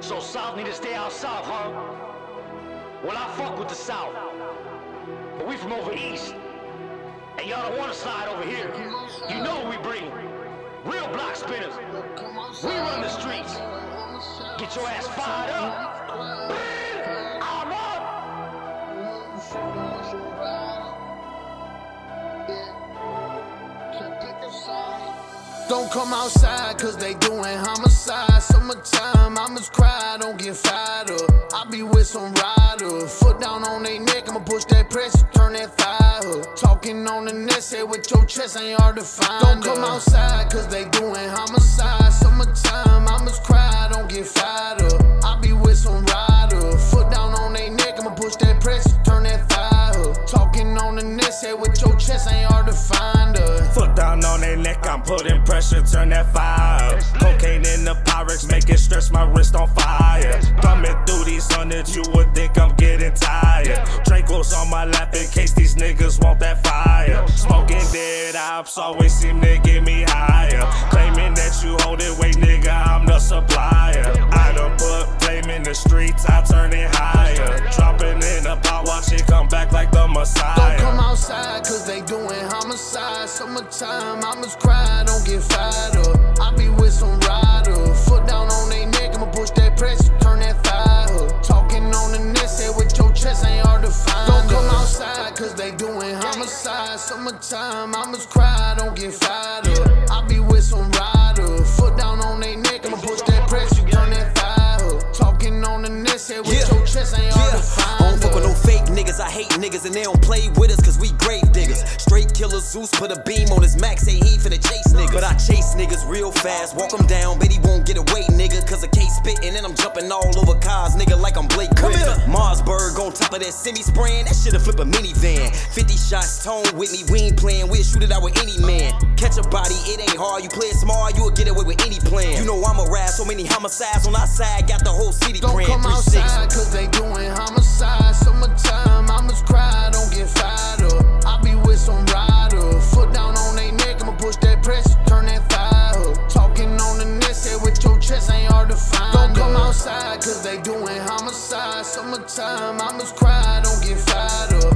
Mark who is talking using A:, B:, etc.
A: So South need to stay out South, huh? Well, I fuck with the South. But we from over East. And y'all don't want to slide over here. You know what we bring. Real block spinners. We run the streets. Get your ass fired up. I'm up.
B: Don't come outside cause they doing be with some rider, foot down on they neck, I'ma push that pressure, turn that fire up. Talking on the net, say with your chest ain't hard to find. Don't come outside cause they doing homicide. Summertime, I must cry, don't get fired up. I be with some rider, foot down on they neck, I'ma push that pressure, turn that fire up. Talking on the net, say with your chest ain't hard to find her.
C: Foot down on their neck, I'm putting pressure, turn that fire. up. Cocaine in the Pyrex, make it stretch my wrist on fire. Coming through these hundreds, you dead ops always seem to get me higher. Claiming that you hold it, wait, nigga, I'm the supplier. I done put flame in the streets, I turn it higher. Dropping in the pot, watch it come back like the Messiah.
B: Don't come outside cause they doing homicide. Summertime, I must cry, don't get fired up. I be with some rider, foot down on they neck, I'ma push that pressure, turn that fire up. Talking on the net, say with your chest ain't hard to find. Don't come outside cause they doing homicide. Summertime, I must cry, don't get fired up. I be with some rider, foot down on they neck, I'ma push that pressure, turn that fire up. Talking on the net, say with
D: Yeah.
B: your chest ain't hard to
D: I
B: find.
D: don't fuck with no fake niggas. I hate niggas and they don't play with us cause we grave diggers. Straight killer Zeus put a beam on his max, say he finna chase niggas. But I chase niggas real fast, walk him down, bet he won't get away, nigga. Cause a case spittin' and I'm jumping all over cars, nigga, like I'm of that semi spraying, that shit'll flip a minivan. 50 shots, tone with me, we ain't playing, we'll shoot it out with any man. Catch a body, it ain't hard, you play it smart, you'll get away with any plan. You know I'm a rap, so many homicides on our side, got the whole city
B: Don't
D: praying.
B: come
D: 360.
B: outside cause they doing homicide. Summertime, I must cry, don't get fired up. I be with some rider, foot down on they neck, I'ma push that pressure, turn that fire up. Talking on the net, say with your chest ain't hard to find. Don't come outside cause they doing homicide. Summertime, I must cry, don't get fired up.